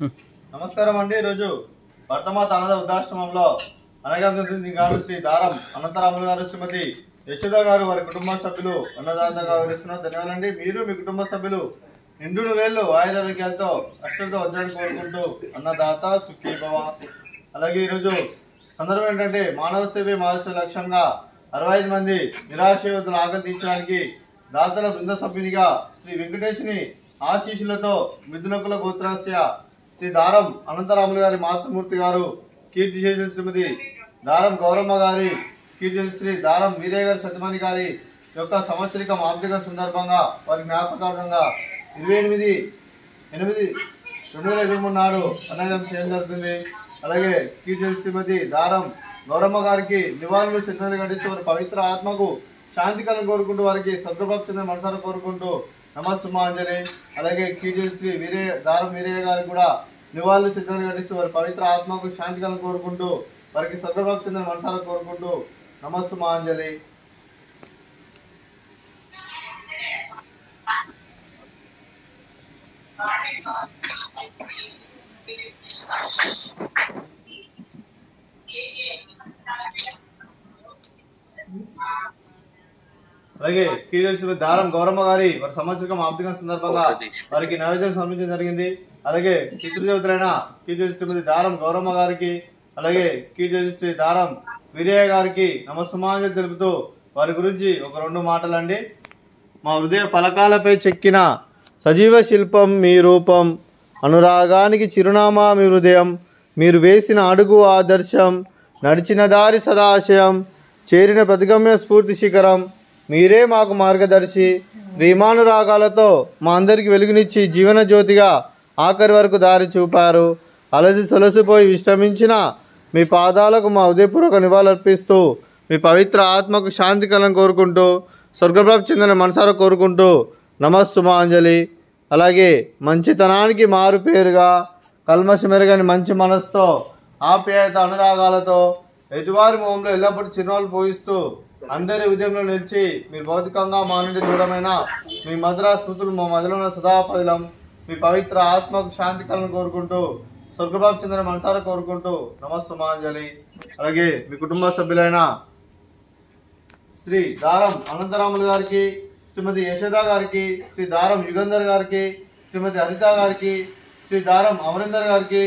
నమస్కారం అండి ఈరోజు భర్తమాత అన్నద వృద్ధాశ్రమంలో అనగాంధ్ర గారు శ్రీ దారం అనంతరాములు గారు శ్రీమతి యశోద గారు వారి కుటుంబ సభ్యులు అన్నదానంగా వివరిస్తున్నారు. ధన్యవాదాలండి. మీరు మీ కుటుంబ సభ్యులు నిండు నూరేళ్ళు ఆయురారోగ్యాలతో అష్టంతో వద్దని కోరుకుంటూ అన్నదాత సుఖీ భవ. అలాగే ఈరోజు సందర్భం ఏంటంటే మానవ సేవే మహర్షి లక్ష్యంగా అరవై ఐదు మంది నిరాశయోధులు ఆకర్షించడానికి దాతల బృంద సభ్యునిగా శ్రీ వెంకటేష్ని ఆశీస్సులతో మిథునకుల గోత్రాస్య శ్రీ దారం అనంతరాములు గారి మాతృమూర్తి గారు కీర్తి చేసిన శ్రీమతి దారం గౌరమ్మ గారి కీర్తి శ్రీ దారం వీరయ్య గారి సత్యమణి గారి యొక్క సంవత్సరిక మాంత్రిక సందర్భంగా వారి జ్ఞాపకార్థంగా ఇరవై ఎనిమిది ఎనిమిది రెండు వేల ఇరవై మూడు నాడు అన్నదానం చేయడం జరుగుతుంది. అలాగే కీర్తి శ్రీమతి దారం గౌరమ్మ గారికి నివాళులు చింతన గడిచి వారి పవిత్ర ఆత్మకు శాంతి కలను కోరుకుంటూ వారికి సద్భక్తిని మనసారా కోరుకుంటూ నమస్సుమాంజలి అలాగే కీర్తి శ్రీ వీరే దారం వీరయ్య గారికి కూడా నివాళులు చిత్రాలు గడిచి వారి పవిత్ర ఆత్మకు శాంతికలను కోరుకుంటూ వారికి సద్భక్తిని మనసారా కోరుకుంటూ నమస్సుమాంజలి అలాగే కీర్తి దారం గౌరమ్మ గారి వారి సంవత్సరం ఆర్థిక సందర్భంగా వారికి నైవేద్యం సమర్పించడం జరిగింది. అలాగే పితృదేవతలైన కీర్తి శ్రీమతి దారం గౌరమ్మ గారికి అలాగే కీర్తి శ్రీ దారం వీరయ్య గారికి నమస్సుమాంజలి తెలుపుతూ వారి గురించి ఒక రెండు మాటలండి. మా హృదయ ఫలకాలపై చెక్కిన సజీవ శిల్పం మీ రూపం అనురాగానికి చిరునామా మీ హృదయం మీరు వేసిన అడుగు ఆదర్శం నడిచిన దారి సదాశయం చేరిన ప్రతిగమ్య స్ఫూర్తి శిఖరం మీరే మాకు మార్గదర్శి. ప్రేమానురాగాలతో మా అందరికి వెలుగునిచ్చి జీవన జ్యోతిగా ఆఖరి వరకు దారి చూపారు. అలసి సొలసిపోయి విశ్రమించిన మీ పాదాలకు మా ఉదయపూర్వక నివాళులర్పిస్తూ మీ పవిత్ర ఆత్మకు శాంతి కలం కోరుకుంటూ స్వర్గప్రాప్తి చెందిన మనసారా కోరుకుంటూ నమస్సుమాంజలి. అలాగే మంచితనానికి మారు పేరుగా కల్మషమెరగని మంచి మనస్తో ఆప్యాయత అనురాగాలతో ఎటువారి మోంలో ఎల్లప్పుడూ చిరునవ్వులు పోయిస్తూ అందరి ఉదయంలో నిలిచి మీరు భౌతికంగా మా నుండి దూరమైన మీ మధుర స్మృతులు మా మధురమైన సదాపదిలం మీ పవిత్ర ఆత్మకు శాంతి కలను కోరుకుంటూ స్వర్గబాబు చెందిన మనసారా కోరుకుంటూ నమస్సుమాంజలి. అలాగే మీ కుటుంబ సభ్యులైన శ్రీ దారం అనంతరాములు గారికి శ్రీమతి యశోద గారికి శ్రీ దారం యుగంధర్ గారికి శ్రీమతి హరిత గారికి శ్రీ దారం అమరేందర్ గారికి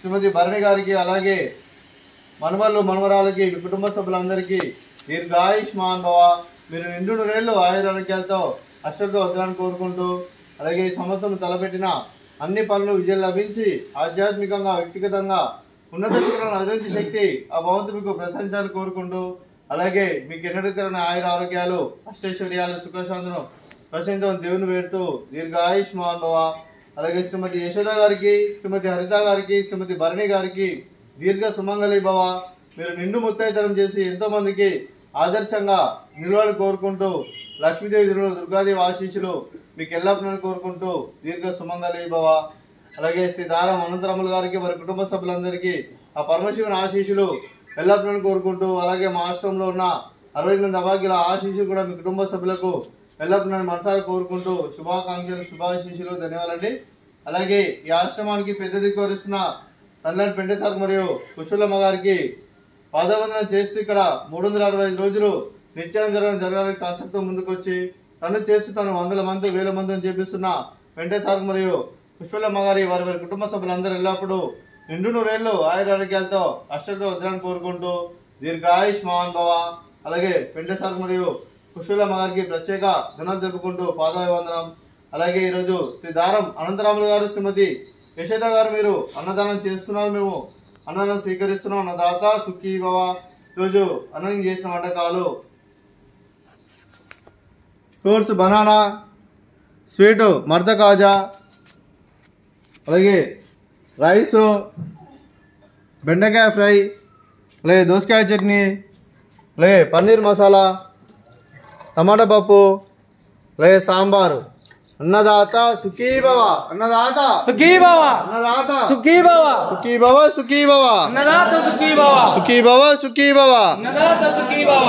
శ్రీమతి భరణి గారికి అలాగే మనవళ్ళు మనవరాలకి మీ కుటుంబ సభ్యులందరికీ దీర్ఘాయుష్మాన్ భవ మీరు నిండు నూరేళ్ళు ఆయురారోగ్యాలతో అష్టంతో వదలని కోరుకుంటూ అలాగే ఈ సంవత్సరం తలపెట్టిన అన్ని పనులు విజయం లభించి ఆధ్యాత్మికంగా వ్యక్తిగతంగా ఉన్నత శిఖరాలను అధిరించే శక్తి ఆ భగవంతుడు మీకు ప్రశంసాలు కోరుకుంటూ అలాగే మీకు ఎన్నటికరణ ఆయుర ఆరోగ్యాలు అష్టైశ్వర్యాలు సుఖశాంతును ప్రశంసం దేవుని వేడుతూ దీర్ఘాయుష్మాన్ భవ అలాగే శ్రీమతి యశోద గారికి శ్రీమతి హరిత గారికి శ్రీమతి భరణి గారికి దీర్ఘ సుమంగళి భవ మీరు నిండు ముత్తైతనం చేసి ఎంతోమందికి ఆదర్శంగా నిలవాలని కోరుకుంటూ లక్ష్మీదేవి దినులు దుర్గాదేవి ఆశీస్సులు మీకు ఎల్లప్పుడూ కోరుకుంటూ దీర్ఘ సుమంగళి భవ అలాగే శ్రీ దారం అనంతరముల గారికి వారి కుటుంబ సభ్యులందరికీ ఆ పరమశివుని ఆశీస్సులు ఎల్లప్పుడూ కోరుకుంటూ అలాగే మా ఆశ్రమంలో ఉన్న అరవై మంది అభాగ్యుల ఆశీస్సులు కూడా మీ కుటుంబ సభ్యులకు ఎల్లప్పుడూ మనసారి కోరుకుంటూ శుభాకాంక్షలు శుభాశీస్సులు ధన్యవాదాలండి. అలాగే ఈ ఆశ్రమానికి పెద్ద కోరిస్తున్న వరిస్తున్న తల్లని మరియు కుశలమ్మ గారికి పాదవందనం చేస్తూ ఇక్కడ మూడు వందల అరవై ఐదు రోజులు నిత్యానందరం జరగాలని కాన్సెప్ట్తో ముందుకొచ్చి తను చేస్తూ తను వందల మంది వేల మందిని చేపిస్తున్న వెంకటేశ్వర మరియు పుష్పలమ్మ గారి వారి వారి కుటుంబ సభ్యులందరూ ఎల్లప్పుడూ నిండు నూరేళ్ళు ఆయురారోగ్యాలతో ఆరోగ్యాలతో అష్టంతో వదలని కోరుకుంటూ దీర్ఘాయుష్ మహాన్ భవ. అలాగే వెంకటేశ్వర మరియు పుష్పలమ్మ గారికి ప్రత్యేక దినాలు జరుపుకుంటూ పాదవందనం అలాగే ఈరోజు శ్రీ దారం అనంతరాములు గారు శ్రీమతి యశోద గారు మీరు అన్నదానం చేస్తున్నారు మేము అన్నదానం స్వీకరిస్తున్నాం అన్నదాత సుఖీ భవ. ఈరోజు అన్నం చేసిన వంటకాలు. ఫ్రూట్స్ బనానా స్వీటు మర్ద కాజా అలాగే రైసు బెండకాయ ఫ్రై అలాగే దోసకాయ చట్నీ అలాగే పన్నీర్ మసాలా టమాటా పప్పు అలాగే సాంబారు. అన్నదాత సుఖీ భవ అన్నదాత సుఖీ భవ అన్నదాత సుఖీ భవ సుఖీ భవ సుఖీ భవ అన్నదాత సుఖీ భవ సుఖీ భవ సుఖీ భవ అన్నదాత సుఖీ భవ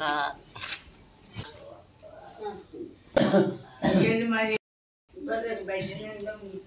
da Gelin Barış Bey'in